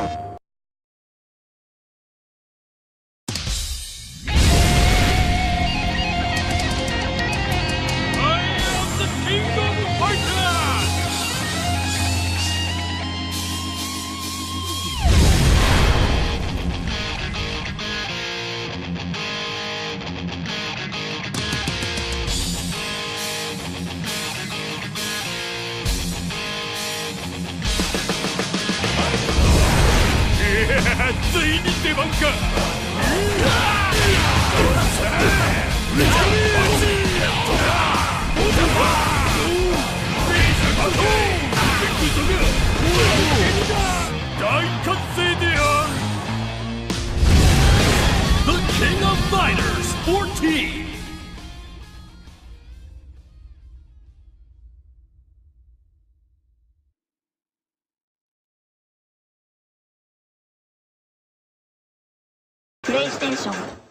Thank. ついに出番か大歓声である The King of Fighters 14プレイステーション